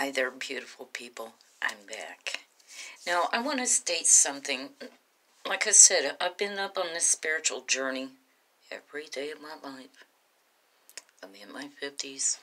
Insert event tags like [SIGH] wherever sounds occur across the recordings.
Hi there, beautiful people. I'm back. Now, I want to state something. Like I said, I've been up on this spiritual journey every day of my life. I'm in my 50s,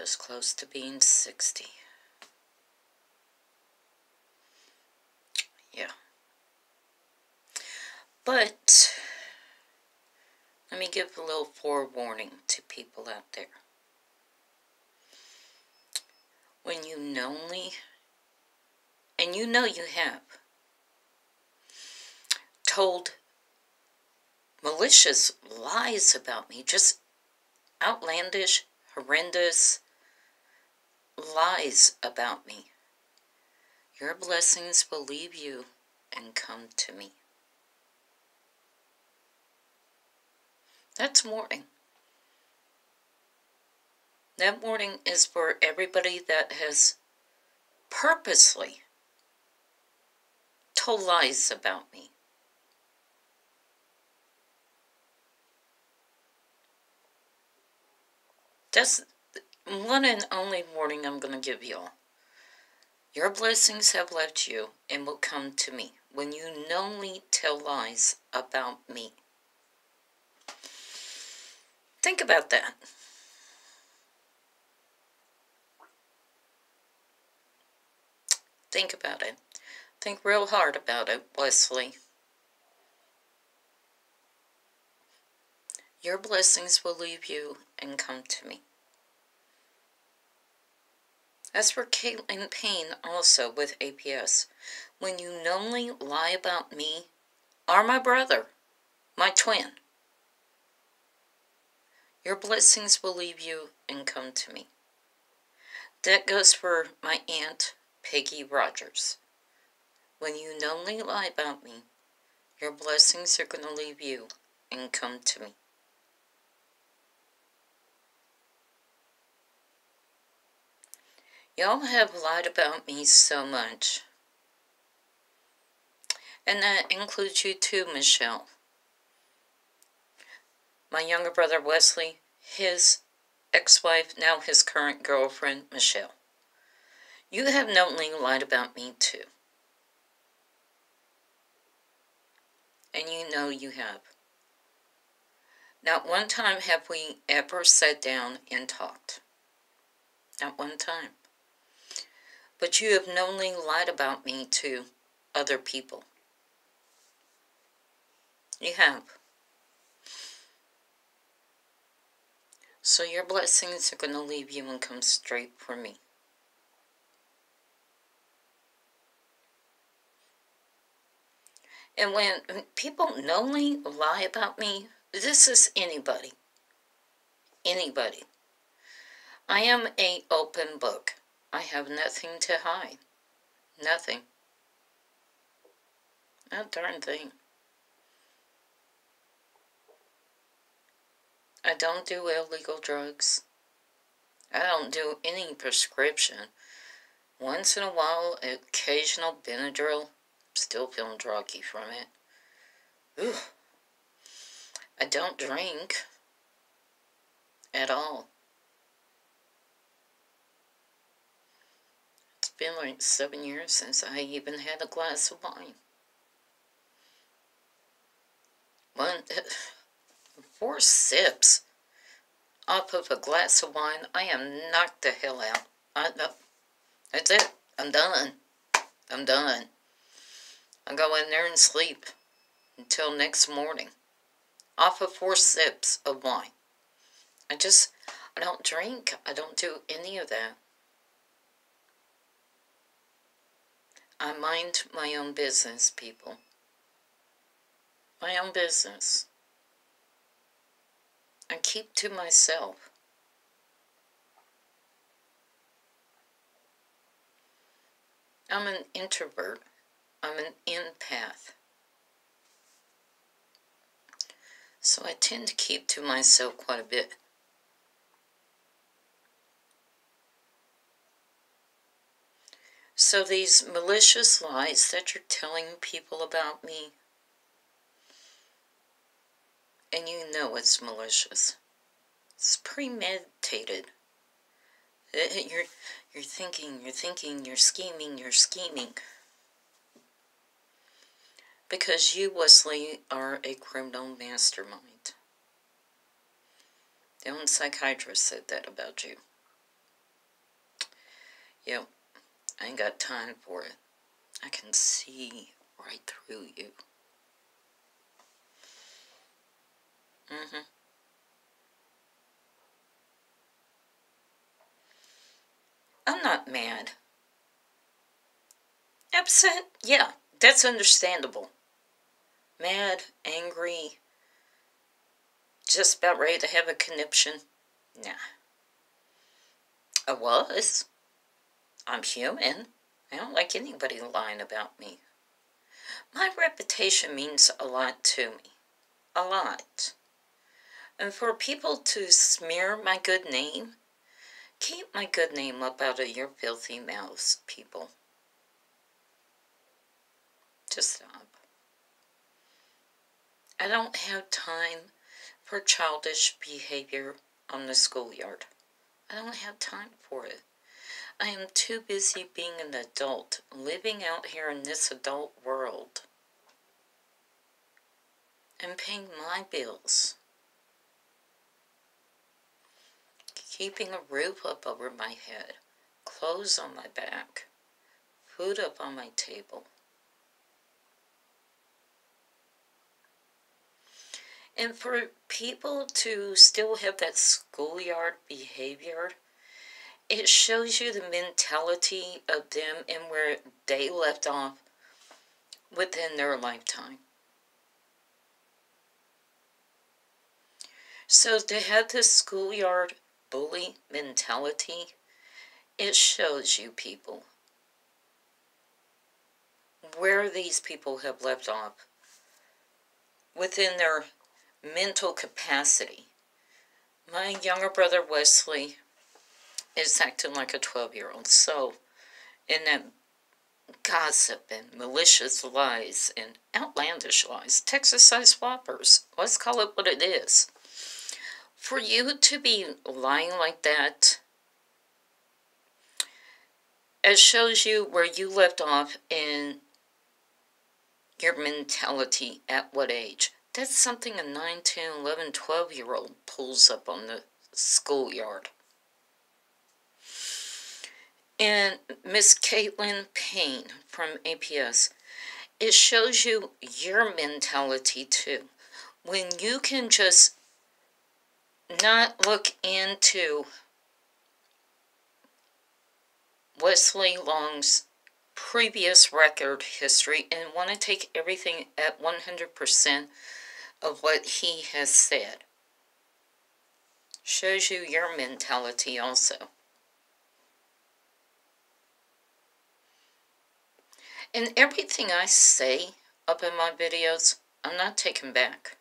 as close to being 60. Yeah. But, let me give a little forewarning to people out there. When you knowingly, and you know you have, told malicious lies about me, just outlandish, horrendous lies about me. Your blessings will leave you and come to me. That's warning. That warning is for everybody that has purposely told lies about me. That's one and only warning I'm going to give y'all. Your blessings have left you and will come to me when you knowingly tell lies about me. Think about that. Think about it. Think real hard about it, Wesley. Your blessings will leave you and come to me. As for Caitlin Payne, also with APS, when you knowingly lie about me are my brother, my twin, your blessings will leave you and come to me. That goes for my aunt, Peggy Rogers. When you knowingly lie about me, your blessings are going to leave you and come to me. Y'all have lied about me so much. And that includes you too, Michelle. My younger brother Wesley, his ex wife, now his current girlfriend, Michelle. You have knowingly lied about me too. And you know you have. Not one time have we ever sat down and talked. Not one time. But you have knowingly lied about me to other people. You have. So your blessings are going to leave you and come straight for me. And when people knowingly lie about me, this is anybody. Anybody. I am a open book. I have nothing to hide. Nothing. Not darn thing. I don't do illegal drugs. I don't do any prescription. Once in a while, occasional Benadryl. Still feeling druggy from it. Ooh. I don't drink. At all. It's been like seven years since I even had a glass of wine. One, [SIGHS] four sips off of a glass of wine, I am knocked the hell out. I, uh, that's it. I'm done. I'm done. I go in there and sleep until next morning. Off of four sips of wine. I just, I don't drink. I don't do any of that. I mind my own business, people. My own business. I keep to myself. I'm an introvert. I'm an empath. So I tend to keep to myself quite a bit. So these malicious lies that you're telling people about me, and you know it's malicious, it's premeditated. Eh, eh, you're, you're thinking, you're thinking, you're scheming, you're scheming. Because you, Wesley, are a criminal mastermind. The own psychiatrist said that about you. Yep, I ain't got time for it. I can see right through you. Mm-hmm. I'm not mad. Upset? Yeah, that's understandable. Mad, angry, just about ready to have a conniption? Nah. I was. I'm human. I don't like anybody lying about me. My reputation means a lot to me. A lot. And for people to smear my good name, keep my good name up out of your filthy mouths, people. Just stop. I don't have time for childish behavior on the schoolyard. I don't have time for it. I am too busy being an adult, living out here in this adult world, and paying my bills, keeping a roof up over my head, clothes on my back, food up on my table. And for people to still have that schoolyard behavior, it shows you the mentality of them and where they left off within their lifetime. So to have this schoolyard bully mentality, it shows you people where these people have left off within their mental capacity. My younger brother Wesley is acting like a 12 year old. So, in that gossip and malicious lies and outlandish lies, Texas size whoppers, let's call it what it is. For you to be lying like that, it shows you where you left off in your mentality at what age. That's something a 9, 10, 11, 12 year old pulls up on the schoolyard. And Miss Caitlin Payne from APS, it shows you your mentality too. When you can just not look into Wesley Long's previous record history and want to take everything at 100% of what he has said. Shows you your mentality also. And everything I say up in my videos, I'm not taking back.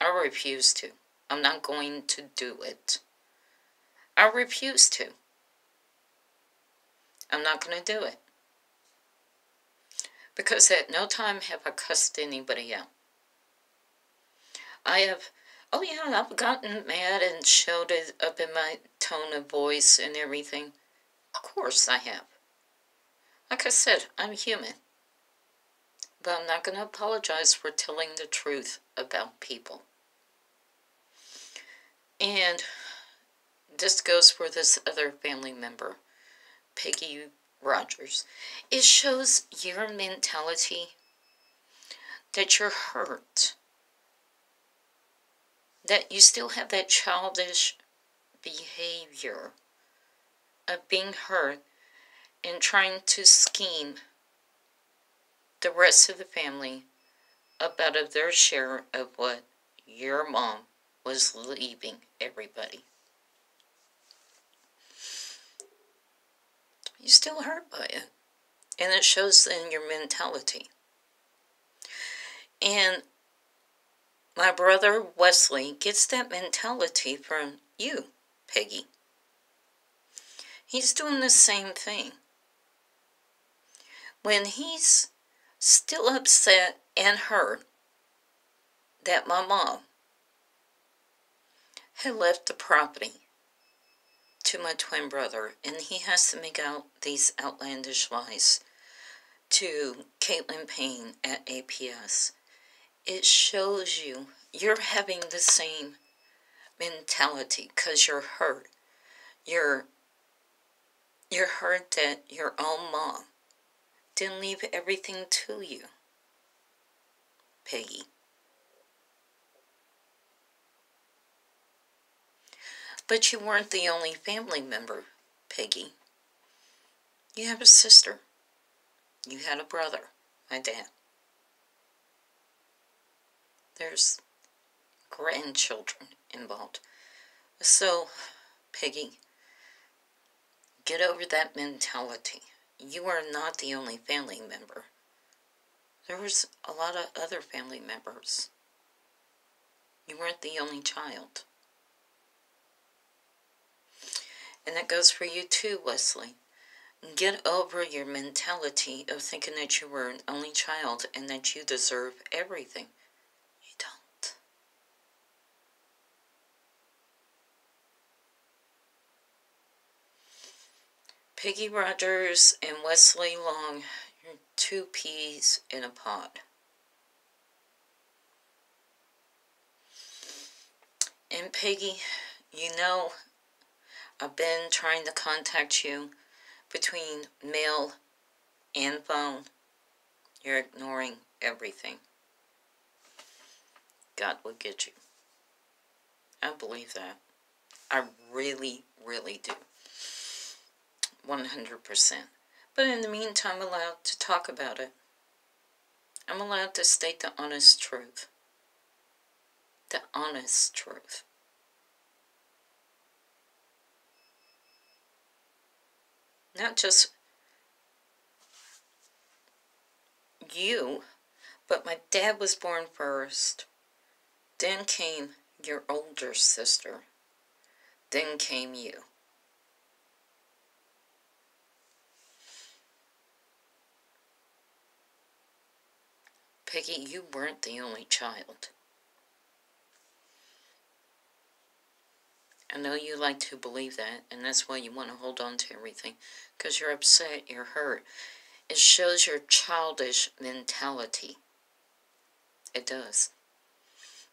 I refuse to. I'm not going to do it. I refuse to. I'm not going to do it. Because at no time have I cussed anybody out. I have, oh yeah, I've gotten mad and showed it up in my tone of voice and everything. Of course I have. Like I said, I'm human. But I'm not going to apologize for telling the truth about people. And this goes for this other family member, Peggy Rogers. It shows your mentality that you're hurt that you still have that childish behavior of being hurt and trying to scheme the rest of the family up out of their share of what your mom was leaving everybody. You're still hurt by it. And it shows in your mentality. And my brother Wesley gets that mentality from you, Peggy. He's doing the same thing. When he's still upset and hurt that my mom had left the property to my twin brother, and he has to make out these outlandish lies to Caitlin Payne at APS. It shows you you're having the same mentality because you're hurt. You're you're hurt that your own mom didn't leave everything to you. Peggy. But you weren't the only family member, Peggy. You have a sister. You had a brother, my dad. There's grandchildren involved. So, Peggy, get over that mentality. You are not the only family member. There was a lot of other family members. You weren't the only child. And that goes for you too, Wesley. Get over your mentality of thinking that you were an only child and that you deserve everything. You don't. Peggy Rogers and Wesley Long, two peas in a pod. And Peggy, you know I've been trying to contact you between mail and phone. You're ignoring everything. God will get you. I believe that. I really, really do. 100%. But in the meantime, I'm allowed to talk about it. I'm allowed to state the honest truth. The honest truth. not just you, but my dad was born first. Then came your older sister. Then came you. Peggy, you weren't the only child. I know you like to believe that, and that's why you want to hold on to everything, because you're upset, you're hurt. It shows your childish mentality. It does.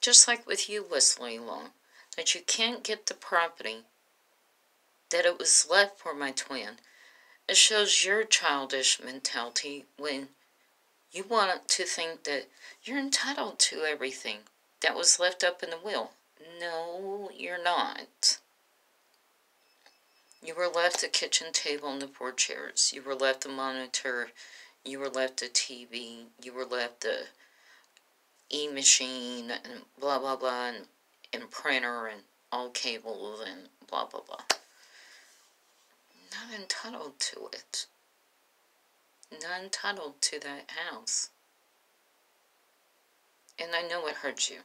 Just like with you, Wesley Long, that you can't get the property that it was left for my twin. It shows your childish mentality when you want to think that you're entitled to everything that was left up in the will. No, you're not. You were left a kitchen table and the four chairs. You were left a monitor. You were left a TV. You were left a e-machine and blah, blah, blah, and, and printer and all cables and blah, blah, blah. Not entitled to it. Not entitled to that house. And I know it hurts you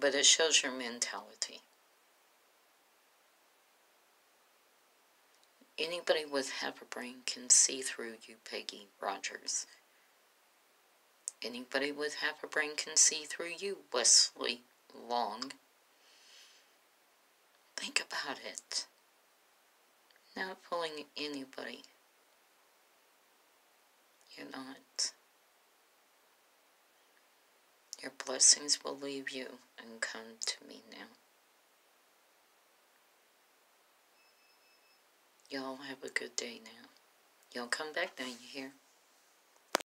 but it shows your mentality. Anybody with half a brain can see through you, Peggy Rogers. Anybody with half a brain can see through you, Wesley Long. Think about it. Not pulling anybody. You're not. Your blessings will leave you and come to me now. Y'all have a good day now. Y'all come back now, you hear?